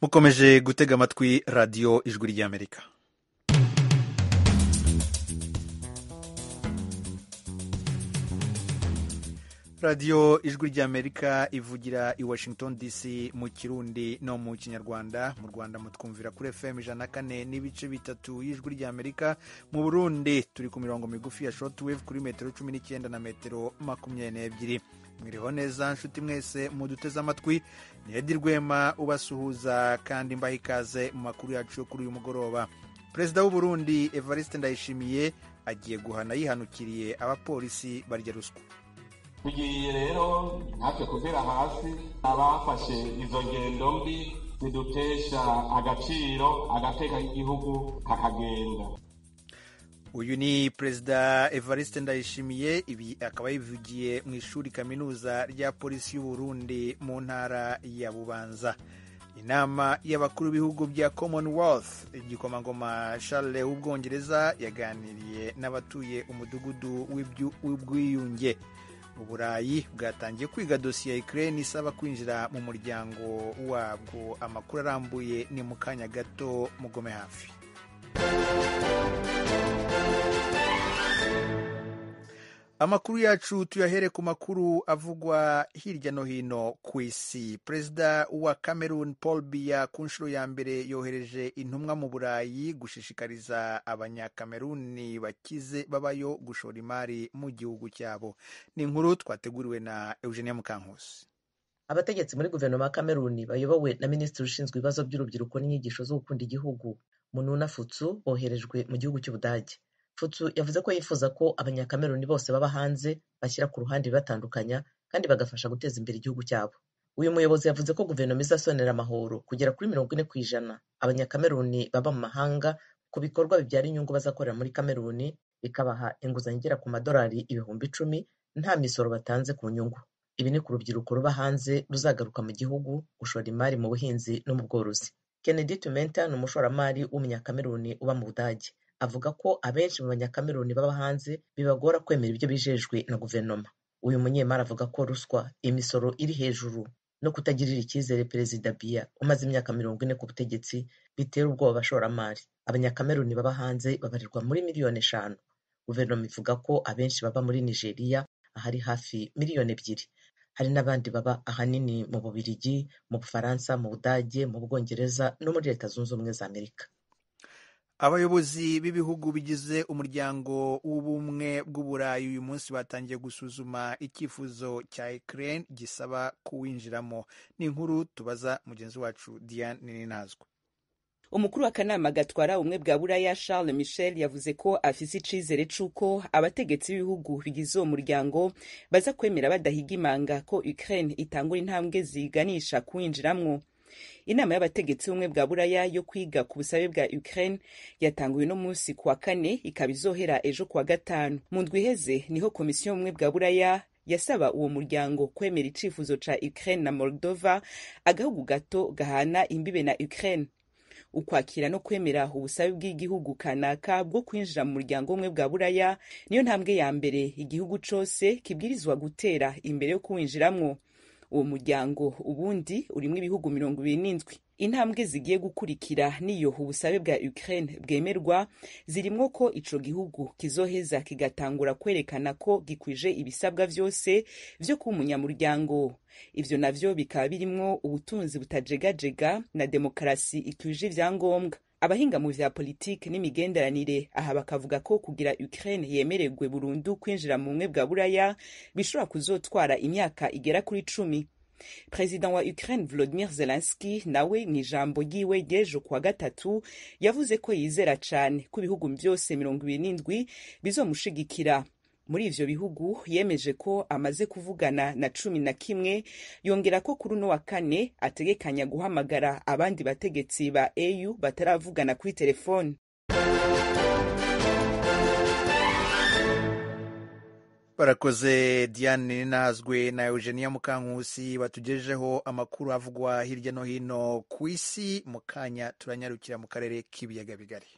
mukomeje gutega amatwi radiyo ijwi ry'amerika radiyo ijwi ry'amerika ivugira i washington dc mu kirundi no mu kinyarwanda. Mu rwanda mutwumvira kuri fm ijana na kane n'ibice bitatu. Y'ijwi ry'amerika mu burundi turi ku mirongo migufi ya shortwave kuri metero cumi n'icyenda na metero makumyabiri n'ebyiri. Mwiriho neza nshuti mwese muduteze amatwi. Ni edi rwema ubasuhuza kandi mbaha ikaze mu makuru yacu kuri uyu mugoroba. Perezida w'u Burundi evariste ndayishimiye agiye guhana yihanukiriye abapolisi barya ruswa. Tugiye rero natwe kuvira hasi abafashe izo ngendo mbi zidutesha agaciro agateka k'igihugu kakagenda. Uyu ni perezida evariste ndayishimiye. Ibi akaba yivugiye mu ishuri kaminuza rya polisi y'u Burundi mu ntara ya bubanza. Inama y'abakuru b'ibihugu bya commonwealth igikomangoma charles w'ubwongereza yaganiriye n'abatuye umudugudu w'ubwiyunge. Uburayi bwatangiye kwiga dosiye ya Ukraine isaba kwinjira mu muryango wabwo. Amakuru arambuye ni mu kanya gato. Mugome hafi. Amakuru yacu tuyahere ku makuru avugwa hirya no hino ku isi. Perezida wa cameroon paul biya ku nshuro ya mbere yohereje intumwa mu burayi gushishikariza abanyakameruni bakize babayo gushora imari mu gihugu cyabo. Ni inkuru twateguriwe na eugenia mukankusi. Abategetsi muri guverinoma ya kameruni bayobowe na minisitiri ushinzwe ibibazo by'urubyiruko n'inyigisho zo gukunda igihugu mununa futsu boherejwe mu gihugu cy'ubudage futsu yavuze ko yifuza ko abanyakameruni bose baba hanze bashyira ku ruhande ibibatandukanya kandi bagafasha guteza imbere igihugu cyabo. Uyu muyobozi yavuze ko guverinoma izasonera amahoro kugera kuri mirongo ine ku ijana. Abanyakameruni baba mu mahanga ku bikorwa bibyara inyungu bazakorera muri kameruni bikabaha inguzanyo igera ku madolari ibihumbi icumi nta misoro batanze ku nyungu. Ibi ni ku rubyiruko ruba hanze ruzagaruka mu gihugu gushora imari mu buhinzi no mu bworozi. Kennedy tumenta ni umushoramari w'umunyakameruni uba mu budage. Avuga ko abenshi mu banyakameruni baba hanze bibagora kwemera ibyo bijejwe na guverinoma. Uyu munyemari avuga ko ruswa imisoro iri hejuru no kutagirira icyizere perezida biya umaze imyaka mirongo ine ku butegetsi bitera ubwoba abashoramari. Abanyakameruni baba hanze babarirwa muri miliyoni eshanu. Guverinoma ivuga ko abenshi baba muri nigeria ahari hafi miliyoni ebyiri. Hari n'abandi baba ahanini mu bubirigi mu bufaransa mu budage mu bwongereza no muri leta zunze ubumwe za amerika. Abayobozi b'ibihugu bigize umuryango w'ubumwe bw'uburayi uyu munsi batangiye gusuzuma icyifuzo cya Ukraine gisaba kuwinjiramo. Ni inkuru tubaza mugenzi wacu Diane Ninazwa umukuru w'akanama gatwara ubumwe bwa buraya charles michel yavuze ko afise icizere c'uko abategetsi b'ibihugu bigize uwo muryango baza kwemera badahiga imanga ko ukraine itangura intambwe ziganisha kuwinjiramwo inama y'abategetsi b'ubumwe bwa buraya yo kwiga ku busabe bwa ukraine yatanguye uno munsi ku wa kane ikaba izohera ejo ku wa gatanu. Mu ndwi iheze ni ho komisiyo y'ubumwe bwa buraya yasaba uwo muryango kwemera icifuzo ca ukraine na moldova agahugu gato gahana imbibe na ukraine. Ukwakira no kwemera ubusabe bw'igihugu kanaka bwo kwinjira mu muryango umwe bwa buraya niyo ntambwe ya mbere igihugu cose kibwirizwa gutera imbere yo kuwinjiramwo. Uwo muryango ubundi urimwo ibihugu mirongo ibiri n'indwi. Intambwe zigiye gukurikira niyo ubusabe bwa ukraine bwemerwa zirimwo ko ico gihugu kizoheza kigatangura kwerekana ko gikwije ibisabwa vyose vyo kuba umunyamuryango ivyo navyo bikaba birimwo ubutunzi butajegajega na demokarasi ikwije ivyangombwa abahinga mu vya politike n'imigenderanire aha bakavuga ko kugira ukraine yemererwe burundu kwinjira mu bumwe bwa buraya bishobora kuzotwara imyaka igera kuri cumi. Perezida wa ukraine volodimir zelenski nawe mu ijambo ryiwe ry'ejo kuwa gatatu yavuze ko yizera cane ko ibihugu vyose mirongo ibiri n'indwi bizomushigikira muri ivyo bihugu yemeje ko amaze kuvugana na cumi na kimwe yongera ko kuri uno wa kane ategekanya guhamagara abandi bategetsi ba au bataravugana kuri telefoni barakoze diane nazwe na eugenia mukankusi batugejeho amakuru avugwa hirya no hino ku isi mu kanya turanyarukira mu karere k'ibiyaga bigari.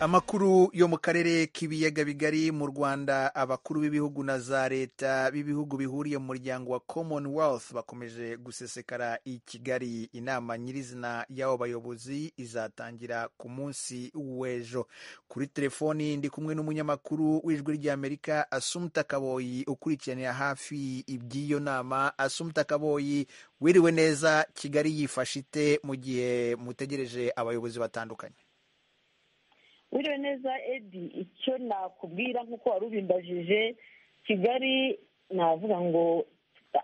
Amakuru yo mu karere k'ibiyaga bigari mu rwanda abakuru b'ibihugu na za leta b'ibihugu bihuriye mu muryango wa commonwealth bakomeje gusesekara i kigali. Inama nyirizina y'abo bayobozi izatangira ku munsi w'ejo. Kuri telefoni ndi kumwe n'umunyamakuru w'ijwi ry'amerika asumta kaboyi ukurikiranira hafi iby'iyo nama. Asumta kaboyi wiriwe neza kigali yifashe ite mu gihe mutegereje abayobozi batandukanye. Wiriwe neza edi icyo nakubwira nk'uko wari ubimbajije kigali navuga ngo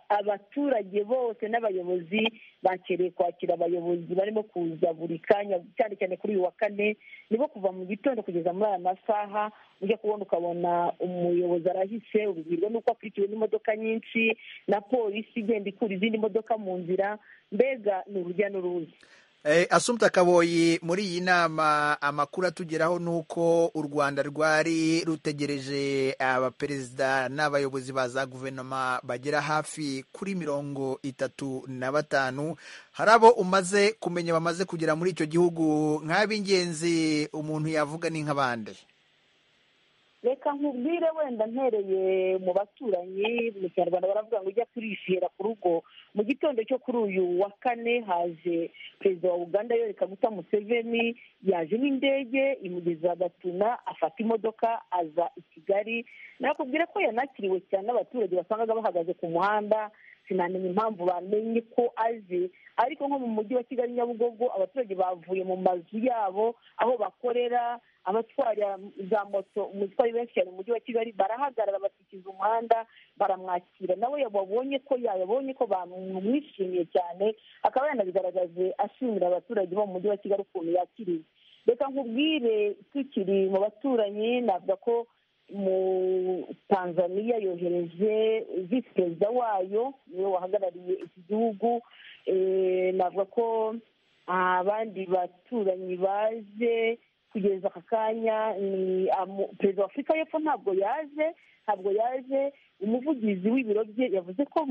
abaturage bose n'abayobozi bakereye kwakira abayobozi barimo kuza buri kanya cyane cyane kuri uyu wa kane nibo kuva mu gitondo kugeza muri aya masaha ujya kubona ukabona umuyobozi arahise ubibwirwa n'uko akurikiwe n'imodoka nyinshi na polisi igenda ikura izindi modoka mu nzira mbega ni urujya n'uruza. Asumta kaboyi muri iyi nama amakuru atugeraho ni uko u rwanda rwari rutegereje abaperezida n'abayobozi ba za guverinoma bagera hafi kuri mirongo itatu na batanu. Hari abo umaze kumenya bamaze kugera muri icyo gihugu nk'ab'ingenzi umuntu yavuga ni nk'abandi. Reka nkubwire wenda mpereye mu baturanyi mu kinyarwanda baravuga ngo ujya kurishira ku rugo. Mu gitondo cyo kuri uyu wa kane haje perezida wa uganda yoweri kaguta museveni yaje n'indege imugeza gatuna afata imodoka aza i kigali. Nakubwira ko yanakiriwe cyane n'abaturage basangaga bahagaze ku muhanda. Sinamenya impamvu bamenye ko aje. Ariko nko mu mujyi wa kigali nyabugogo abaturage bavuye mu mazu yabo aho bakorera abatwara za moto umutwari benshi cyane mu mujyi wa kigali barahagarara basikiza umuhanda baramwakira. Nawe babonye ko yabonye ko bamwishimiye cyane akaba yanabigaragaje ashimira abaturage bo mu mujyi wa kigali ukuntu yakiriye. Reka nkubwire tukiri mu baturanyi navuga ko mu tanzania yohereje visi perezida wayo ni we wahagarariye iki gihugu navuga ko abandi baturanyi baje kugeza aka kanya ni perezida wa afurika y'epfo ntabwo yaje ntabwo yaje umuvugizi w'ibiro bye yavuze ko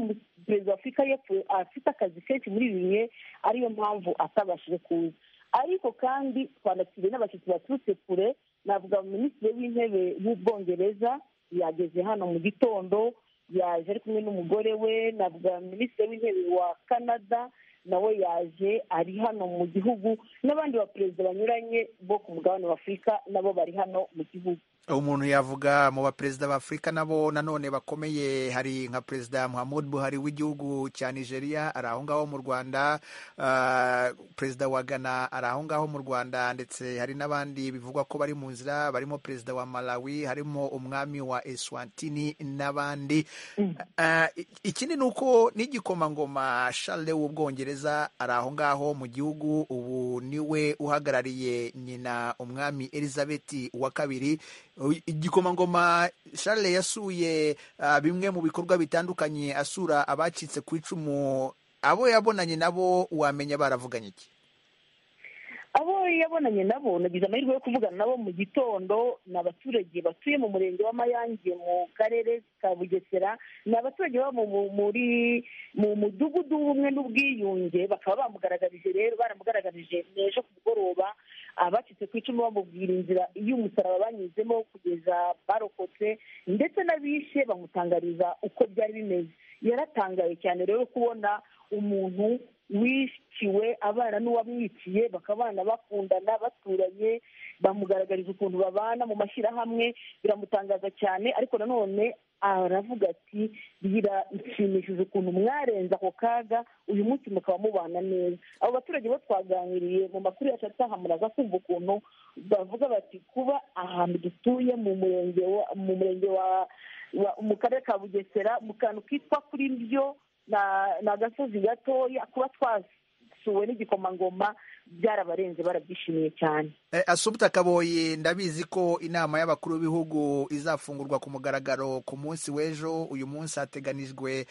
perezida wa afurika y'epfo afite akazi kenshi muri ibi bihe ariyo mpamvu atabashije kuza. Ariko kandi twanakiriye n'abashyitsi baturutse kure navuga minisitiri w'intebe w'ubwongereza yageze hano mu gitondo yaje ari kumwe n'umugore we navuga minisitiri w'intebe wa canada nawe yaje ari hano mu gihugu n'abandi baperezida banyuranye bo ku mugabane wa afurika nabo bari hano mu gihugu. Umuntu yavuga mu baperezida ba afurika nabo nanone bakomeye hari nka perezida muhammad buhari w'igihugu cya nigeria ari aho ngaho mu rwanda perezida wa ghana ari aho ngaho mu rwanda ndetse hari n'abandi bivugwa ko bari mu nzira barimo perezida wa malawi harimo umwami wa eswatini n'abandi. Ikindi ni uko n'igikomangoma charles w'ubwongereza ari aho ngaho mu gihugu ubu ni we uhagarariye nyina umwami elizabeth wa kabiri igikomangoma Charles yasuye bimwe mu bikorwa bitandukanye asura abacitse ku icumu abo yabonanye nabo wamenya baravuganye iki? Abo yabonanye nabo nagize amahirwe yo kuvugana nabo mu gitondo ni abaturage batuye mu murenge wa mayange mu karere ka bugesera ni abaturage baba muri mu mudugudu w'ubumwe n'ubwiyunge bakaba bamugaragarije rero baramugaragarije n'ejo ku mugoroba abacitse ku icumu bamubwira inzira y'umusaraba banyuzemo kugeza barokotse ndetse n'abishe bamutangariza uko byari bimeze. Yaratangaye cyane rero kubona umuntu wiciwe abana n'uwamwiciye bakabana bakundana baturanye bamugaragariza ukuntu babana mu mashyirahamwe biramutangaza cyane ariko nanone aravuga ati birashimishije ukuntu mwarenze ako kaga uyu munsi mukaba mubana neza. Abo baturage bo twaganiriye mu makuru yacu ataha muraza kumva ukuntu bavuga bati kuba ahantu dutuye mu murenge mu murenge wa mu karere ka bugesera mu kantu kitwa kuri byo ni agasozi gatoya kuba twasuwe n'igikomangoma byarabarenze barabyishimiye cyane. Asubita kaboyi ndabizi ko inama y'abakuru b'ibihugu izafungurwa ku mugaragaro ku munsi w'ejo. Uyu munsi hateganijwe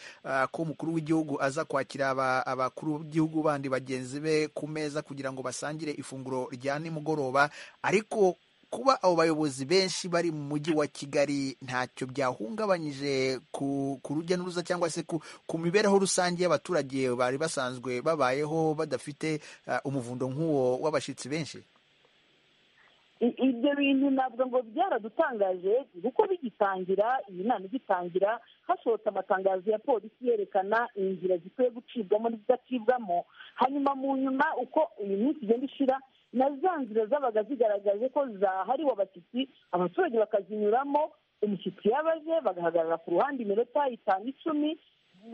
ko umukuru w'igihugu aza kwakira abakuru b'igihugu bandi bagenzi be ku meza kugira ngo basangire ifunguro rya nimugoroba. Ariko kuba abo bayobozi benshi bari mu mujyi wa kigali ntacyo byahungabanyije ku rujya n'uruza cyangwa se ku mibereho rusange y'abaturage bari basanzwe babayeho badafite umuvundo nk'uwo w'abashyitsi benshi. Ibyo bintu ntabwo ngo byaradutangaje kuko bigitangira iyi nama igitangira hasohotse amatangazo ya polisi yerekana inzira zikwiye gucibwamo n'izidacibwamo. Hanyuma mu nyuma uko iyi minsi igenda ishira na za nzira zabaga zigaragaje ko zahariwe abashyitsi abaturage bakazinyuramo umushyitsi yabaje bagahagarara ku ruhande iminota itanu icumi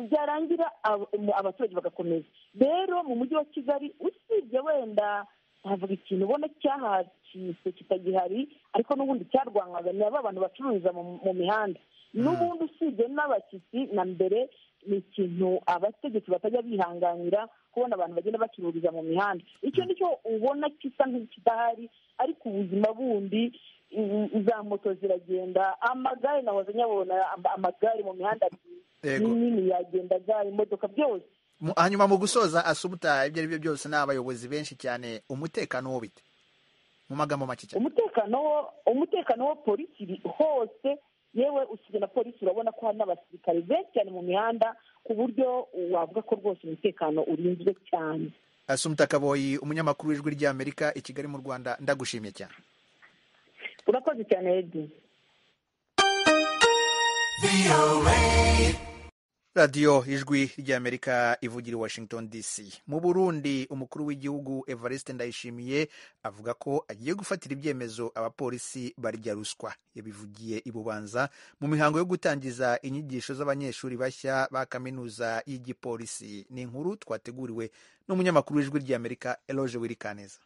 byarangira abaturage bagakomeza. Rero mu mujyi wa kigali usibye wenda havuga ikintu ubona cyahacitse kitagihari ariko n'ubundi cyarwanwaga ni aba bantu bacururiza mu mihanda. N'ubundi usibye n'abashyitsi na mbere ni ikintu abategetsi batajya bihanganira kubona abantu bagenda bacururiza mu mihanda. Icyo ni cyo ubona gisa nk'ikidahari ariko ubuzima bundi za moto ziragenda amagare nahoze nyabona amagare mu mihanda nini yagendaga imodoka byose. Hanyuma mu gusoza asubuta ibyo ari byo byose ni abayobozi benshi cyane umutekano wo bite? Mu magambo make cyane. Umutekano wo umutekano wo polisi hose yewe usibye na polisi urabona ko hari n'abasirikare benshi cyane mu mihanda ku buryo wavuga ko rwose umutekano urinzwe cyane. Asumuta kaboyi umunyamakuru w'ijwi ry'amerika i kigali mu rwanda ndagushimiye cyane. Urakoze cyane edi radiyo ijwi ry'amerika ivugira i washington dc mu burundi umukuru w'igihugu evariste ndayishimiye avuga ko agiye gufatira ibyemezo abapolisi barya ruswa. Yabivugiye i bubanza mu mihango yo gutangiza inyigisho z'abanyeshuri bashya ba kaminuza y'igipolisi. Ni inkuru twateguriwe n'umunyamakuru w'ijwi ry'amerika eloge wirikaneza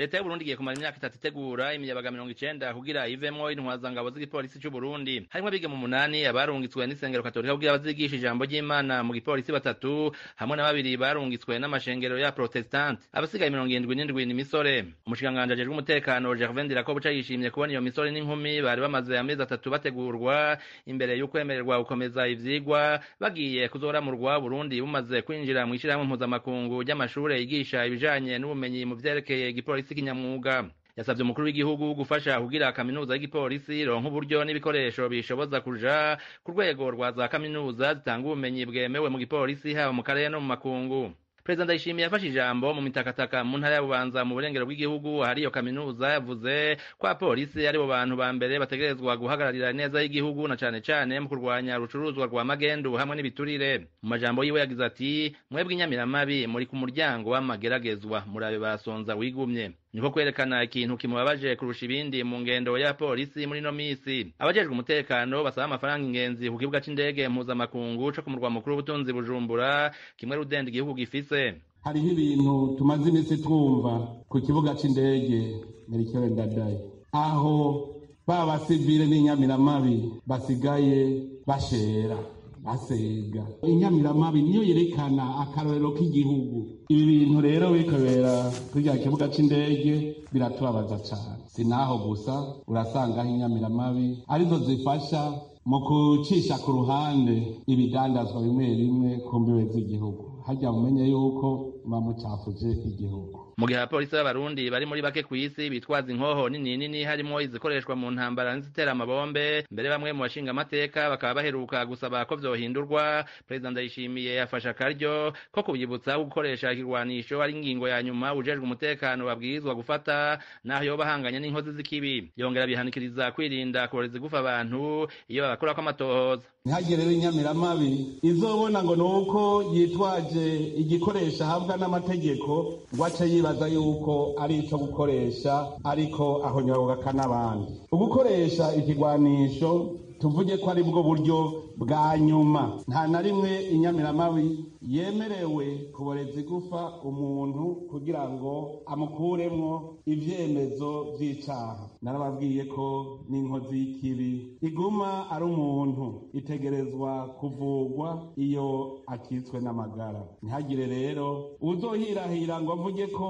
leta y'uburundi igiye kumara imyaka itatu itegura imiyabaga mirongo icenda kugira ivemwo intwazangabo z'igipolisi c'uburundi harimwo abiga mu munani abarungitswe n'isengero katolika kugira bazigisha ijambo ry'imana mu gipolisi batatu hamwe na babiri barungitswe n'amashengero ya protestante. Abasigaye mirongo irindwi n'indwi ni misore. Umushikiranganji ajejwe umutekano gervain dirakobuca yishimye kubona iyo misore n'inkumi bari bamaze amezi atatu bategurwa imbere y'ukwemererwa gukomeza ivyigwa bagiye kuzoramurwa burundi bumaze kwinjira mu ishirahamwe mpuzamakungu ry'amashure yigisha ibijanye n'ubumenyi mu vyerekeye igipolisi kinyamwuga yasabye umukuru w'igihugu gufasha kugira kaminuza y'igipolisi ironka uburyo n'ibikoresho bishoboza kuja ku rwego rwa za kaminuza zitanga ubumenyi bwemewe mu gipolisi haba mu karere no mu makungu. Perezida ndayishimiye yafashe ijambo mu mitakataka mu ntara ya bubanza mu burengero bw'igihugu ahari iyo kaminuza yavuze ko abapolisi ari bo bantu ba mbere bategerezwa guhagararira neza y'igihugu na cane cane mu kurwanya urucuruzwa rwa magendu hamwe n'ibiturire. Mu majambo yiwe yagize ati mwebwe inyamiramabi muri ku muryango w'amageragezwa murabe basonza wigumye niko kwerekana ikintu kimubabaje kurusha ibindi mu ngendo ya polisi muri no misi abajejwe umutekano basaba amafaranga ingenzi ku kibuga c'indege mpuzamakungu co ku murwa mukuru w'ubutunzi bujumbura kimwe rudenda igihugu gifise. Hariho ibintu tumaze iminsi twumva ku kibuga c'indege merikere ndadaye. Aho ba basivile n'inyamiramabi basigaye bashera basega inyamiramabi niyo yerekana akarorero k'igihugu. Ibi bintu rero bikabera kuri kiriya kibuga c'indege biratubabaza cane. Si naho gusa urasangaho inyamiramabi ari zo zifasha mu kucisha ku ruhande ibidandazwa bimwe bimwe ku mbibe z'igihugu. Hajya mumenye yuko bamucafuje igihugu. Mu gihe abapolisi b'abarundi bari muri bake ku isi bitwaza inkoho nini nini harimo izikoreshwa mu ntambara n'izitera amabombe. Mbere bamwe mu bashinga amateka bakaba baheruka gusaba ko vyohindurwa. Perezida ndayishimiye yafashe akaryo ko kubyibutsa gukoresha ikirwanisho ari ingingo ya nyuma ujejwe umutekano babwirizwa gufata naho yoba ahanganye n'inkozi z'ikibi. Yongera bihanikiriza kwirinda kuboreza igufa abantu iyo babakurako amatohoza. Ntihagire rero inyamiramabi. Izobona ngo ni uko yitwaje igikoresho ahabwa n'amategeko ngo ace yibaza yuko ari ico gukoresha ariko ahonyoroka n'abandi. Ugukoresha ikigwanisho tuvuge ko ari bwo buryo bwa nyuma. Nta na rimwe inyamiramabi yemerewe kuboreza igufa umuntu kugira ngo amukuremwo ivyemezo vy'icaha narababwiye ko n'inkozi y'ikibi iguma ari umuntu. Itegerezwa kuvugwa iyo akitswe n'amagara. Ntihagire rero uzohirahira ngo avuge ko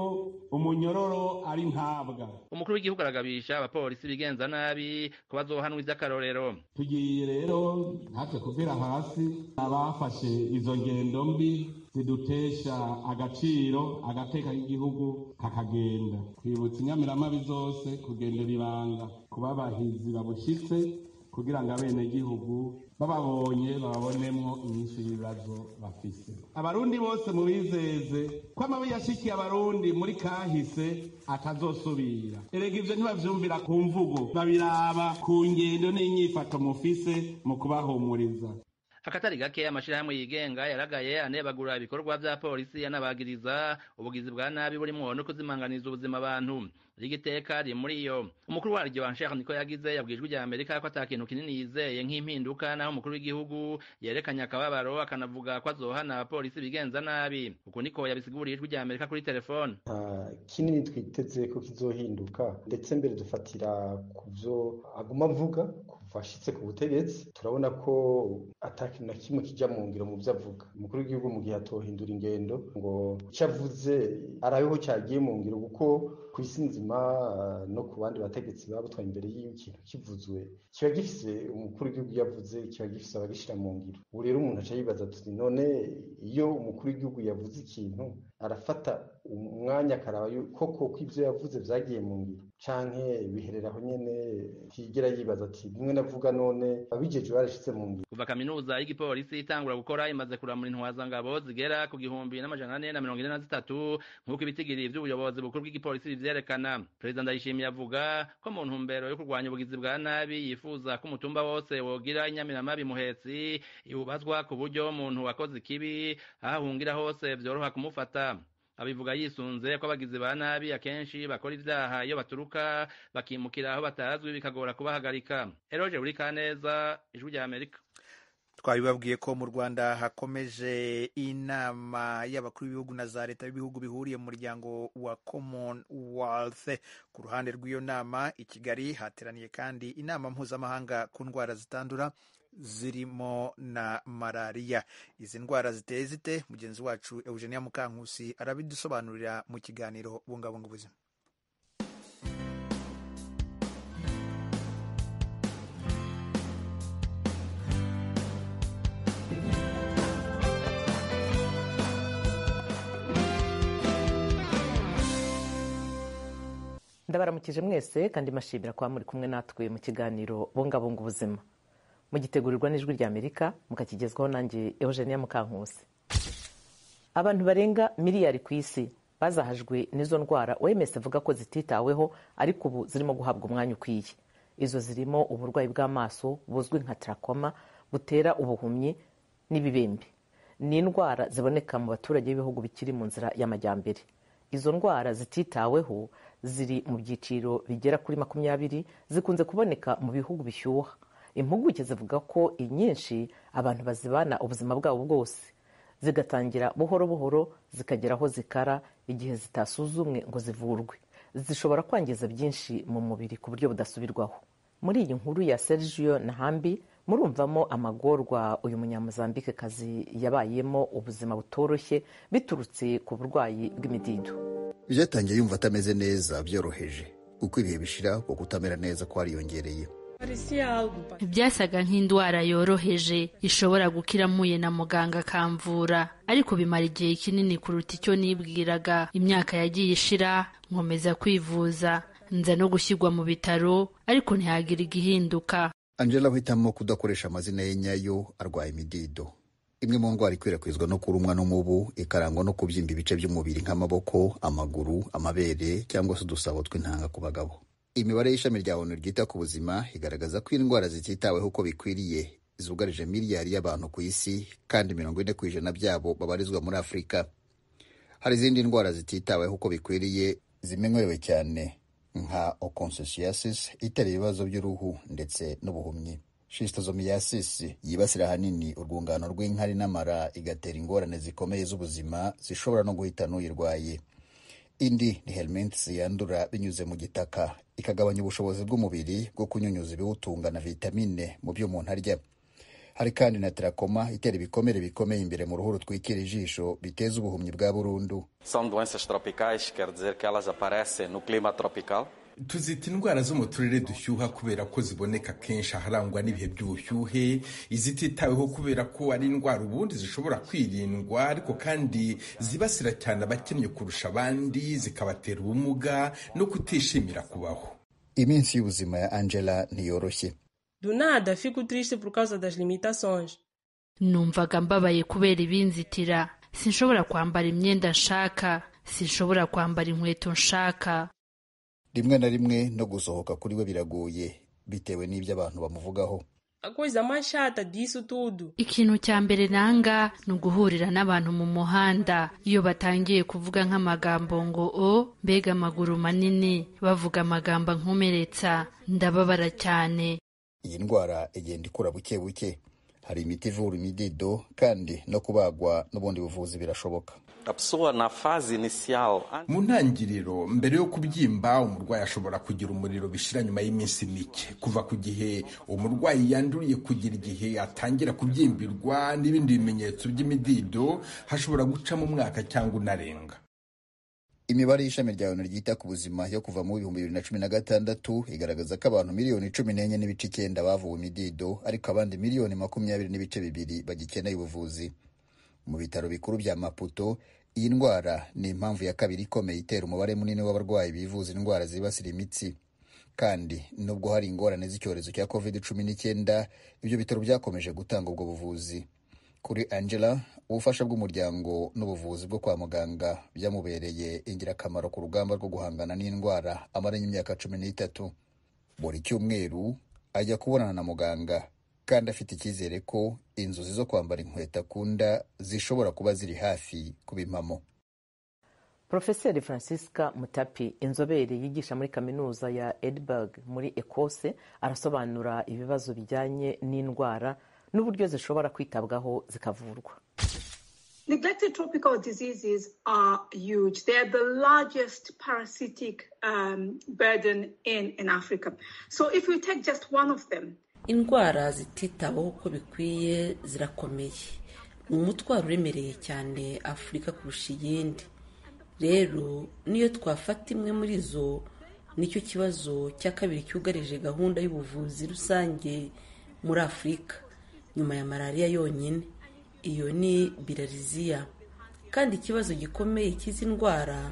umunyororo ari ntabwa. Umukuru w'igihugu aragabisha abapolisi bigenza nabi ko bazohanwa ivy'akarorero tugiye rero natwe kuvira hasi abafashe izo ngendo mbi zidutesha agaciro agateka k'igihugu kakagenda. Twibutsa inyamiramabi zose kugendera ibanga kuba abahizi babushitse kugira ngo abenegihugu bababonye bababonemwo inyinshi y'ibibazo bafise. Abarundi bose mubizeze ko amabi yashikiye abarundi muri kahise atazosubira. Erega ivyo ntibavyumvira ku mvugo. Babiraba ku ngendo n'inyifato mufise mu kubahumuriza. Akatari gake amashirahamwe yigenga yaragaye anebagura ibikorwa vya polisi yanabagiriza ubugizi bwa nabi burimwo no kuzimanganiza ubuzima abantu. Rigiteka riri muri iyo. Umukuru waryo Ansher niko yagize yabwijwe rya Amerika ko ata kintu kinini yizeye nk'impinduka naho umukuru w'igihugu yerekanye akababaro akanavuga ko azohana abapolisi bigenza nabi. Uko niko yabisiguriye ijwi rya Amerika kuri telefone. Kinini twiteze ko kizohinduka ndetse mbere dufatira ku aguma avuga kuva ashitse ku butegetsi turabona ko ata kintu na kimwe kija mu ngiro mu vyo avuga. Umukuru w'igihugu mu gihe atohindura ingendo ngo icyo avuze arabeho cyagiye mu ngiro kuko ku isi nzima no ku bandi bategetsi baba batwaye imbere y'ikintu kivuzwe kiba gifise umukuru w'igihugu yavuze kiba gifise abagishira mu ngiro. Ubu rero umuntu aca yibaza tuti none iyo umukuru w'igihugu yavuze ikintu arafata umwanya akaraba koko ko ivyo yavuze vyagiye mu ngiro? Canke biherera aho nyene tigera yibaza ati bimwe navuga none abijeje barashize mu ngiro kuva kaminuza y'igipolisi itangura gukora imaze kuramura intwazangabo zigera ku gihumbi n'amajana ane na mirongo ine na zitatu nk'uko ibitigiri vy'ubuyobozi bukuru bw'igipolisi bivyerekana. Perezida ndayishimiye avuga ko mu ntumbero yo kurwanya ubugizi bwa nabi yifuza ko umutumba wose wogira inyamiramabi muhetsi iwubazwa ku buryo umuntu wakoze ikibi aho ahungira hose vyoroha kumufata. Abivuga yisunze ko abagizi ba nabi akenshi bakora ivyaha iyo baturuka bakimukira aho batazwi bikagora kubahagarika. Eroje buri kaneza ijwi rya amerika. Twabibabwiye ko mu rwanda hakomeje inama y'abakuru b'ibihugu na za leta b'ibihugu bihuriye mu muryango wa commonwealth ku ruhande rw'iyo nama i kigali hateraniye kandi inama mpuzamahanga ku ndwara zitandura zirimo na malariya izi ndwara ziteye zite? Mugenzi wacu eugenia mukankusi arabidusobanurira mu kiganiro bungabunga ubuzima. Ndabaramukije mwese kandi mashimira kuba muri kumwe natwe mu kiganiro bungabunga ubuzima. Mugitegurirwa n'ijwi rya amerika mukakigezwaho nanjye eugenia mukankusi. Abantu barenga miliyari ku isi bazahajwe n'izo ndwara oms avuga ko zititaweho ariko ubu zirimo guhabwa umwanya ukwiye. Izo zirimo uburwayi bw'amaso buzwi nka trakoma butera ubuhumyi n'ibibembe. Ni indwara ziboneka mu baturage b'ibihugu bikiri mu nzira y'amajyambere. Izo ndwara zititaweho ziri mu byiciro bigera kuri makumyabiri zikunze kuboneka mu bihugu bishyuha. Impuguke zivuga ko inyinshi abantu bazibana ubuzima bwabo bwose. Zigatangira buhoro buhoro zikagera aho zikara igihe zitasuzumwe ngo zivurwe. Zishobora kwangiza byinshi mu mubiri ku buryo budasubirwaho. Muri iyi nkuru ya Sergio Nahambi murumvamo amagorwa uyu munyamuzambike kazi yabayemo ubuzima butoroshye biturutse ku burwayi bw'imidido byatangiye yumva atameze neza byoroheje. Uko ibihe bishira ko kutamera neza kwariyongereye byasaga nk'indwara yoroheje ishobora gukira mpuye na muganga akamvura. Ariko bimara igihe kinini kuruta icyo nibwiraga. Imyaka yagiye ishira nkomeza kwivuza. Nza no gushyirwa mu bitaro ariko ntihagire igihinduka. Angela ahitamo kudakoresha amazina ye nyayo arwaye imidido. Imwe mu ndwara ikwirakwizwa no kurumwa n'umubu ikarangwa no kubyimba ibice by'umubiri nk'amaboko amaguru amabere cyangwa se udusabo tw'intanga ku bagabo. Imibare y'ishami rya onu ryita ku buzima igaragaza ko indwara zititaweho uko bikwiriye zugarije miliyari y'abantu ku isi kandi mirongo ine ku ijana byabo babarizwa muri afurika hari izindi ndwara zititaweho uko bikwiriye zimenyerewe cyane nka oconsusiasis itera ibibazo by'uruhu ndetse n'ubuhumyi. Schistosomiasis yibasira ahanini urwungano rw'inkari n'amara igatera ingorane zikomeye z'ubuzima zishobora no guhita n'uyirwaye. Indi ni helminths yandura binyuze mu gitaka. Ikagabanya ubushobozi bw'umubiri bwo kunyunyuza ibiwutunga na vitamine mu byo umuntu arya. Hari kandi na trakoma itera ibikomere bikomeye imbere mu ruhu rutwikira ijisho biteza ubuhumyi bwa burundu. São doenças tropicais, quer dizer que elas aparecem no clima tropical. Tuzita indwara zo mu turere dushyuha kubera ko ziboneka kenshi aharangwa n'ibihe by'ubushyuhe izititaweho kubera ko ari indwara ubundi zishobora kwirindwa ariko kandi zibasira cyane abakennye kurusha abandi zikabatera ubumuga no kutishimira kubaho. Iminsi y'ubuzima ya angela ntiyoroshye. Numvaga mbabaye kubera ibinzitira. Sinshobora kwambara imyenda nshaka. Sinshobora kwambara inkweto nshaka. Rimwe na rimwe no gusohoka kuri we biragoye bitewe n'ibyo abantu bamuvugaho. Ikintu cya mbere nanga ni uguhurira n'abantu mu muhanda. Iyo batangiye kuvuga nk'amagambo ngo o mbega amaguru manini bavuga amagambo ankomeretsa. Ndababara cyane. Iyi ndwara igenda ikura buke buke. Hari imiti ivura imidido kandi no kubagwa n'ubundi buvuzi birashoboka. Mu ntangiriro mbere yo kubyimba umurwayi ashobora kugira umuriro bishira nyuma y'iminsi mike. Kuva ku gihe umurwayi yanduriye kugira igihe atangira kubyimbirwa n'ibindi bimenyetso by'imidido hashobora gucamo umwaka cyangwa unarenga. Imibare y'ishami rya onu ryita ku buzima yo kuva mu bihumbi bibiri na cumi na gatandatu igaragaza ko abantu miliyoni cumi n'enye n'ibice icyenda bavuwe imidido ariko abandi miliyoni makumyabiri n'ibice bibiri bagikeneye ubuvuzi. Mu bitaro bikuru bya maputo iyi ndwara ni impamvu ya kabiri ikomeye itera umubare munini w'abarwayi bivuza indwara zibasira imitsi. Kandi nubwo hari ingorane z'icyorezo cya covid cumi n'icyenda ibyo bitaro byakomeje gutanga ubwo buvuzi. Kuri angela ubufasha bw'umuryango n'ubuvuzi bwo kwa muganga byamubereye ingirakamaro ku rugamba rwo guhangana n'indwara amaranye imyaka cumi n'itatu. Buri cyumweru ajya kubonana na muganga. Kandi afite icyizere ko inzozi zo kwambara inkweto akunda zishobora kuba ziri hafi kuba impamo porofeseri francisca mutapi inzobere yigisha muri kaminuza ya edinburgh muri ekose arasobanura ibibazo bijyanye n'indwara n'uburyo zishobora kwitabwaho zikavurwa Neglected tropical diseases are huge. They are the largest parasitic um, burden in, in Africa. So if we take just one of them, indwara zititaweho uko bikwiye zirakomeye. Ni umutwaro uremereye cyane afurika kurusha iyindi. Rero niyo twafata imwe muri zo ni cyo kibazo cya kabiri cyugarije gahunda y'ubuvuzi rusange muri afurika. Nyuma ya malariya yonyine. Iyo ni birariziya kandi ikibazo gikomeye cy'izi ndwara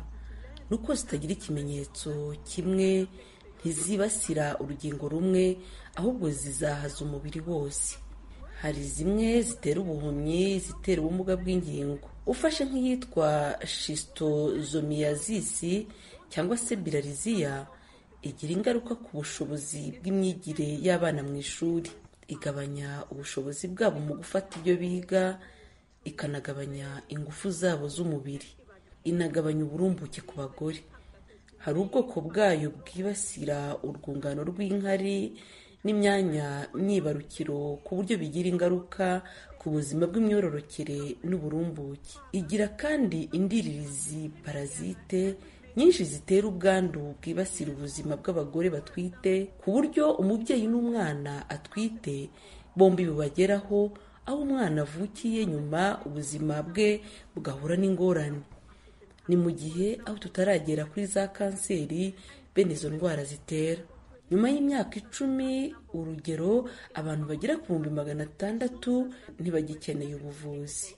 ni uko zitagira ikimenyetso kimwe ntizibasira urugingo rumwe ahubwo zizahaza umubiri wose. Hari zimwe zitera ubuhumyi zitera ubumuga bw'ingingo. Ufashe nk'iyitwa shistozomiyazisi cyangwa se birariziya igira ingaruka ku bushobozi bw'imyigire y'abana mu ishuri. Igabanya ubushobozi bwabo mu gufata ibyo biga ikanagabanya ingufu zabo z'umubiri. Inagabanya uburumbuke ku bagore. Hari ubwoko bwayo bwibasira urwungano rw'inkari n'imyanya myibarukiro ku buryo bigira ingaruka ku buzima bw'imyororokere n'uburumbuke. Igira kandi indiririzi parazite nyinshi zitera ubwandu bwibasira ubuzima bw'abagore batwite ku buryo umubyeyi n'umwana atwite bombi bubageraho aho umwana avukiye nyuma ubuzima bwe bugahura n'ingorane. Ni mu gihe aho tutaragera kuri za kanseri bene izo ndwara zitera. Nyuma y'imyaka icumi urugero abantu bagera ku bihumbi magana atandatu ntibagikeneye ubuvuzi.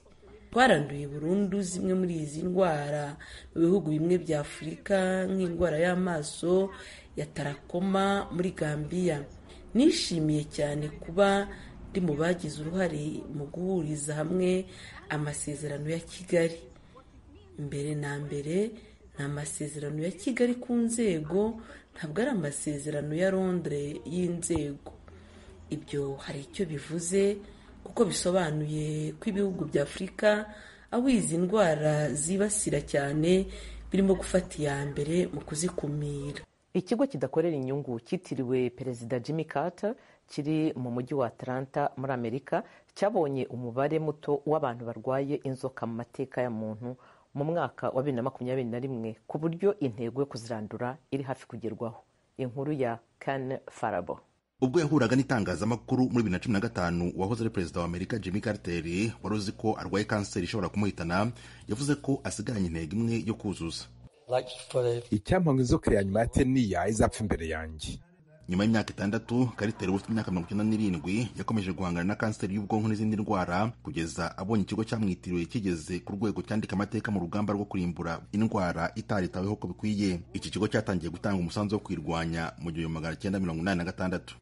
Twaranduye burundu zimwe muri izi ndwara. Mu bihugu bimwe bya afurika nk'indwara y'amaso ya tarakoma muri gambiya nishimiye cyane kuba ndi mu bagize uruhare mu guhuriza hamwe amasezerano ya kigali. Mbere na mbere ni amasezerano ya kigali ku nzego ntabwo ari amasezerano ya londres y'inzego. Ibyo hari icyo bivuze kuko bisobanuye ko ibihugu bya afurika aho izi ndwara zibasira cyane birimo gufata iya mbere mu kuzikumira. Ikigo kidakorera inyungu cyitiriwe perezida jimmy carter kiri mu mujyi wa atlanta muri amerika cyabonye umubare muto w'abantu barwaye inzoka mu mateka ya muntu mu mwaka wa bibiri na makumyabiri na rimwe ku buryo intego yo kuzirandura iri hafi kugerwaho. Inkuru ya kane farabo. Ubwo yahuraga n'itangazamakuru muri bibiri na cumi na gatanu uwahoze ari perezida wa amerika jimmy carter wari uzi ko arwaye kanseri ishobora kumuhitana yavuze ko asigaranye intego imwe yo kuzuza. Icyampa ngo inzoka ya nyuma ya teniya izapfa imbere yanjye. Nyuma y'imyaka itandatu kariteri ufite imyaka mirongo icyenda n'irindwi yakomeje guhangana na kanseri y'ubwonko n'izindi ndwara kugeza abonye ikigo cyamwitiriwe kigeze ku rwego cyandika amateka mu rugamba rwo kurimbura indwara itaritaweho ko bikwiye. Iki kigo cyatangiye gutanga umusanzu wo kuyirwanya mu gihumbi magana cyenda mirongo inani na gatandatu.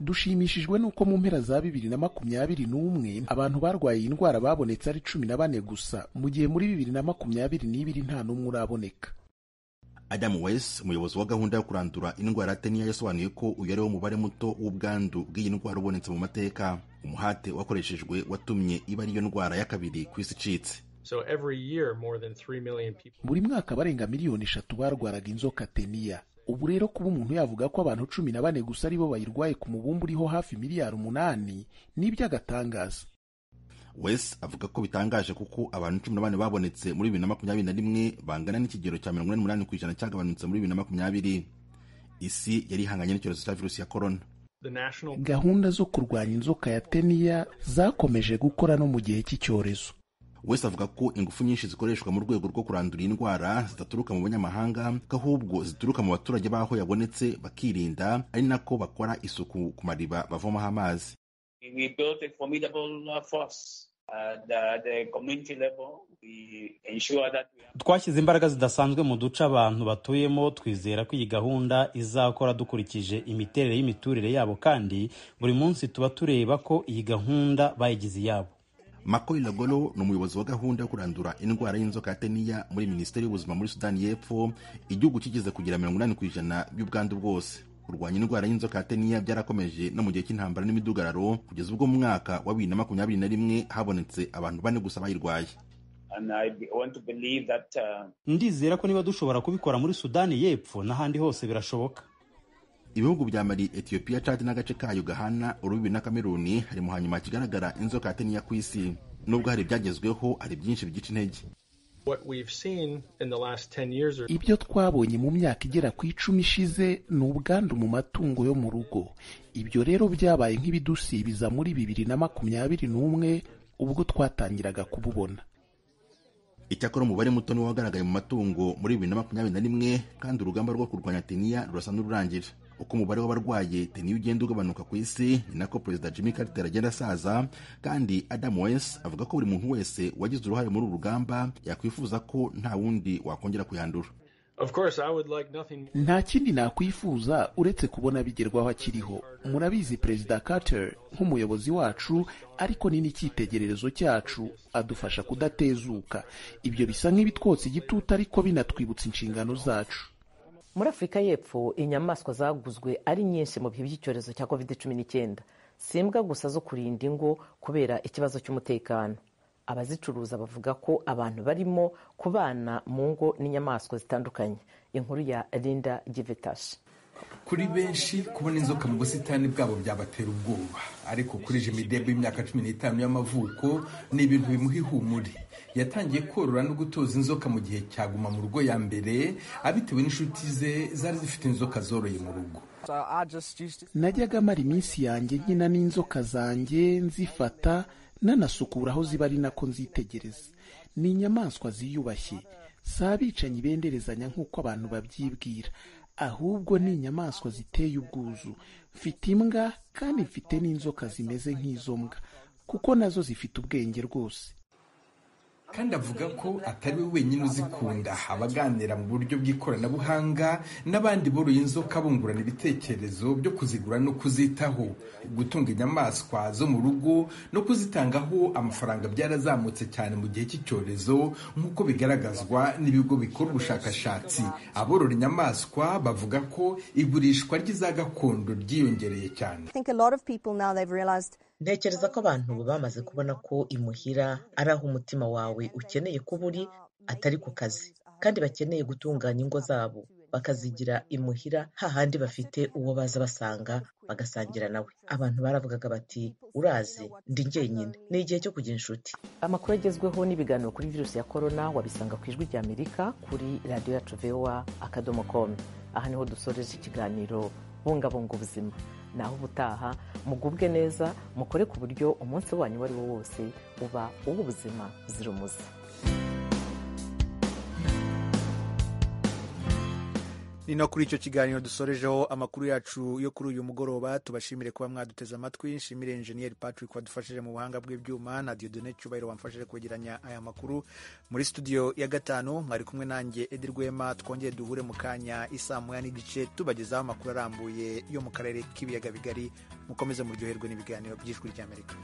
Dushimishijwe n'uko mu mpera za bibiri na makumyabiri n'umwe abantu barwaye iyi ndwara babonetse ari cumi na bane gusa. Mu gihe muri bibiri na makumyabiri n'ibiri nta n'umwe uraboneka. Adam West umuyobozi wa gahunda yo kurandura indwara ya teniya yasobanuye ko uyu ari wo mubare muto w'ubwandu bw'iyi ndwara ubonetse mu mateka. Umuhate wakoreshejwe watumye iba ariyo ndwara ya kabiri ku isi icitse. So every year, more than 3 million people. buri mwaka barenga miliyoni eshatu barwaraga inzoka teniya ubu rero kuba umuntu yavuga ko abantu cumi na bane gusa ari bo bayirwaye ku mubumbe uriho hafi miliyari umunani ni iby'agatangaza. Wese avuga ko bitangaje kuko abantu cumi na bane babonetse muri bibiri na makumyabiri na rimwe bangana n'ikigero cya mirongo inani n'umunani ku ijana cyagabanutse muri bibiri na makumyabiri. Isi yari ihanganye n'icyorezo cya virusi ya korona gahunda zo kurwanya inzoka ya teniya zakomeje gukora no mu gihe cy'icyorezo. Wese avuga ko ingufu nyinshi zikoreshwa mu rwego rwo kurandura indwara ndwara zidaturuka mu banyamahanga ko ahubwo zituruka mu baturage b'aho yabonetse bakirinda ari nako bakora isuku ku mariba bavomaho amazi We built a formidable uh, force at the, the community level. We ensure that we have twashyize imbaraga zidasanzwe mu duce abantu batuyemo twizera ko iyi gahunda izakora dukurikije imiterere y'imiturire yabo kandi buri munsi tuba tureba ko iyi gahunda bayigize iyabo Makoy Lagolo ni umuyobozi wa gahunda yo kurandura indwara y'inzoka ya teniya muri minisiteri y'ubuzima muri sudani y'epfo igihugu kigeze kugira mirongo inani ku ijana by'ubwandu bwose kurwanya indwara y'inzoka ya teniya byarakomeje no mu gihe cy'intambara n'imidugararo kugeza ubwo mu mwaka wa bibiri na makumyabiri na rimwe habonetse abantu bane gusa bayirwaye. Uh, ndizera ko niba dushobora kubikora muri sudani y'epfo n'ahandi hose birashoboka. Ibihugu bya mari etiyopiya cadi n'agace kayo gahana urubibi na kameruni hari mu hanyuma hakigaragara inzoka ya teniya ku isi. Nubwo hari ibyagezweho hari byinshi bigica intege what we've seen in the last 10 years or ibyo twabonye mu myaka igera ku icumi ishize ni ubwandu mu matungo yo mu rugo. Ibyo rero byabaye nk'ibidusibiza muri bibiri na makumyabiri n'umwe ubwo twatangiraga kububona. Icyakora umubare muto niwo wagaragaye mu matungo muri bibiri na makumyabiri na rimwe kandi urugamba rwo kurwanya teniya rurasa n'ururangira uko umubare w'abarwaye teniya ugenda ugabanuka ku isi ni nako perezida jimmy carter agenda asaza kandi adam wes avuga ko buri muntu wese wagize uruhare muri uru rugamba yakwifuza ko nta wundi wakongera kuyandura. Of course I would like nothing nta kindi nakwifuza uretse kubona bigerwaho akiriho. Murabizi perezida carter nk'umuyobozi wacu ariko ni n'icyitegererezo cyacu. Adufasha kudatezuka. Ibyo bisa nk'ibitwotsa igitutu ariko binatwibutsa inshingano zacu. Muri afurika y'epfo inyamaswa zaguzwe ari nyinshi mu bihe by'icyorezo cya covid cumi n'icyenda. Si imbwa gusa zo kurinda ingo kubera ikibazo cy'umutekano. Abazicuruza bavuga ko abantu barimo kubana mu ngo n'inyamaswa zitandukanye. Inkuru ya linda givetashi kuri benshi kubona inzoka mu busitani bwabo byabatera ubwoba. Ariko kuri jimidebe y'imyaka cumi n'itanu y'amavuko ni ibintu bimuha ihumure yatangiye korora no gutoza inzoka mu gihe cyaguma mu rugo ya mbere abitewe n'inshuti ze zari zifite inzoka zoroye mu rugo. Najyaga mara iminsi yanjye nkina n'inzoka zanjye nzifata nanasukura aho ziba ari nako nzitegereza. Ni inyamaswa ziyubashye. Si abicanyi benderezanya nk'uko abantu babyibwira. Ahubwo ni inyamaswa ziteye ubwuzu. Mfite imbwa kandi mfite n'inzoka zimeze nk'izo mbwa kuko na zo zifite ubwenge rwose. Kandi avuga ko atari we wenyine uzikunda. Abaganira mu buryo bw'ikoranabuhanga n'abandi boroye inzoka bungurana ibitekerezo byo kuzigura no kuzitaho. Gutunga inyamaswa zo mu rugo no kuzitangaho amafaranga byarazamutse cyane mu gihe cy'icyorezo nk'uko bigaragazwa n'ibigo bikora ubushakashatsi. Aborora inyamaswa bavuga ko igurishwa ry'iza gakondo ryiyongereye cyane. Ntekereza ko abantu bamaze kubona ko imuhira ari aho umutima wawe ukeneye kuba uri atari ku kazi kandi bakeneye gutunganya ingo zabo. Bakazigira imuhira hahandi bafite uwo baza basanga bagasangira nawe. Abantu baravugaga bati urazi ndi njyenyine. Ni igihe cyo kugira inshuti. Amakuru agezweho n'ibiganiro kuri virusi ya korona wabisanga ku ijwi rya amerika kuri radiyo yacu voa akadomo komu aha ni ho dusoreje ikiganiro. Bungabunga ubuzima. Naho ubutaha mugubwe neza mukore ku buryo umunsi wanyu uwo ari wo wose uba uw'ubuzima buzira umuze. Ni no kuri icyo kiganiro dusorejeho amakuru yacu yo kuri uyu mugoroba tubashimire kuba mwaduteze amatwi. Nshimire enjeniyeri patrick wadufashije mu buhanga bw'ibyuma na diodone cyubahiro wamfashije kwegeranya aya makuru. Muri studio ya gatanu mwari kumwe nanjye edi rwema twongere duhure mu kanya isaa moya n'igice tubagezaho amakuru arambuye yo mu karere k'ibiyaga bigari. Mukomeze muryoherwe n'ibiganiro by'ijwi ry'amerika.